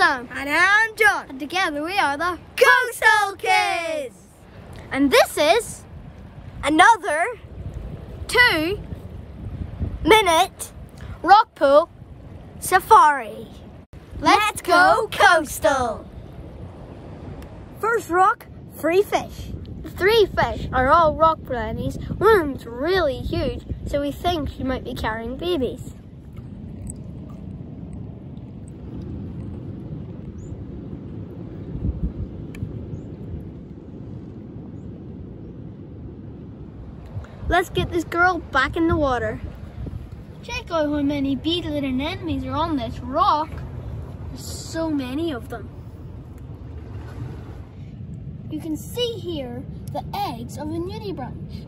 Sam. And I'm John. And together we are the Coastal Kidz. And this is Another two minute rock pool. safari. Let's go coastal. First rock, free fish. The three fish are all rock brownies. One's really huge, so we think she might be carrying babies. Let's get this girl back in the water. Check out how many beadlet anemones are on this rock. There's so many of them. You can see here the eggs of a nudibranch.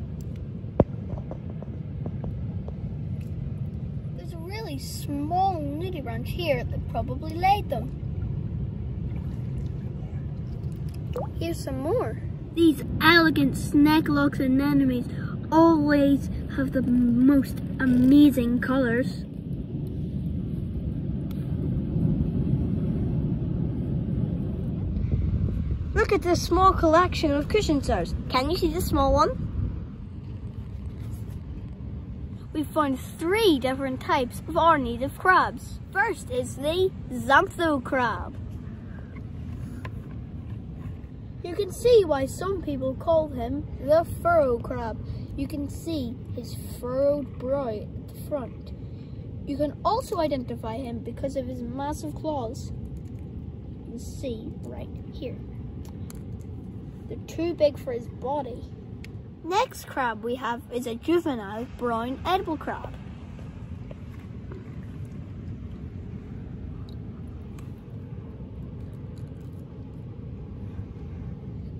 There's a really small nudibranch here that probably laid them. Here's some more. These elegant snake-locks anemones always have the most amazing colors. Look at this small collection of cushion stars. Can you see the small one? We found three different types of our native crabs. First is the Xantho crab. You can see why some people call him the furrow crab. You can see his furrowed brow at the front. You can also identify him because of his massive claws. You can see right here. They're too big for his body. Next crab we have is a juvenile brown edible crab.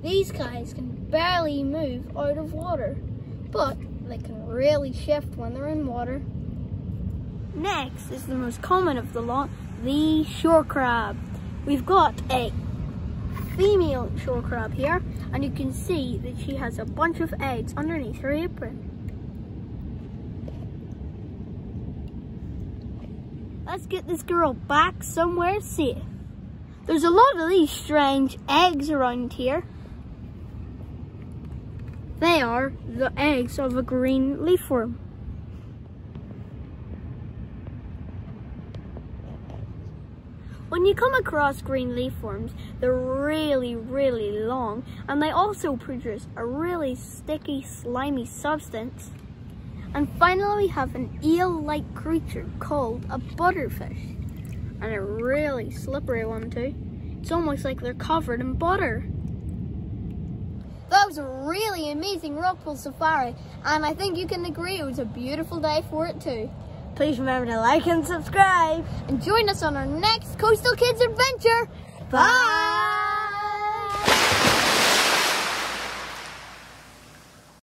These guys can barely move out of water, but they can really shift when they're in water. Next is the most common of the lot, the shore crab. We've got a female shore crab here, and you can see that she has a bunch of eggs underneath her apron. Let's get this girl back somewhere safe. There's a lot of these strange eggs around here. They are the eggs of a green leafworm. When you come across green leafworms, they're really, really long, and they also produce a really sticky, slimy substance. And finally, we have an eel-like creature called a butterfish, and a really slippery one too. It's almost like they're covered in butter. That was a really amazing rockpool safari, and I think you can agree it was a beautiful day for it too. Please remember to like and subscribe. And join us on our next Coastal Kidz adventure. Bye.